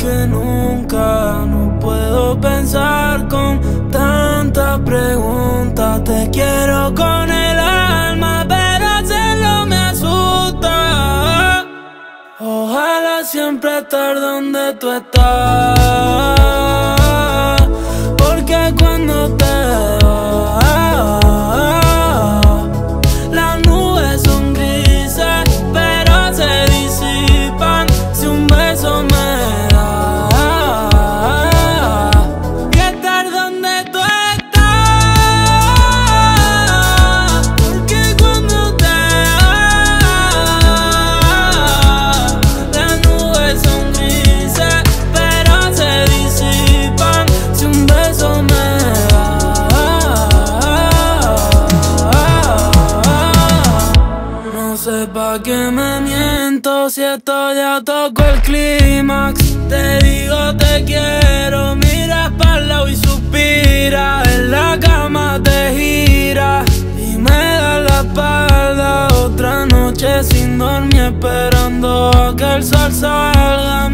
que nunca. No puedo pensar con tanta pregunta. Te quiero con el alma, pero hacerlo me asusta. Ojalá siempre estar donde tú estás. Porque cuando Pa' que me miento si esto ya tocó el clímax. Te digo te quiero, miras para lado y suspira. En la cama te gira y me da la espalda. Otra noche sin dormir esperando a que el sol salga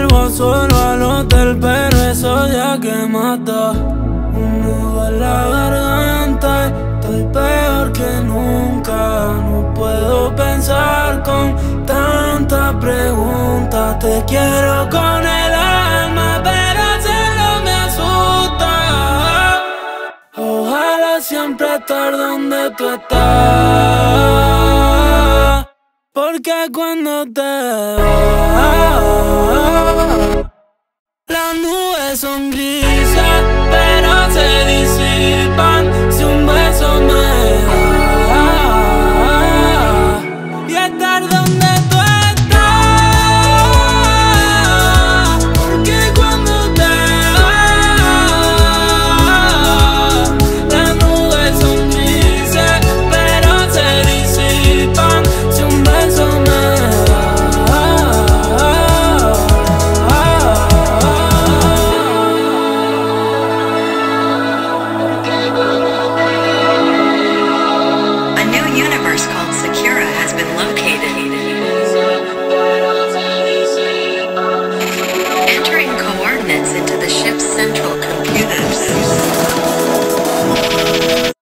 vuelvo solo al hotel Pero eso ya que mata. Un nudo en la garganta Estoy peor que nunca. No puedo pensar con tantas preguntas Te quiero con el alma Pero hacerlo me asusta. Ojalá siempre estar donde tú estás porque cuando te veo, las nubes son grises, pero se disipan si un beso me da. Y estar donde into the ship's central computers.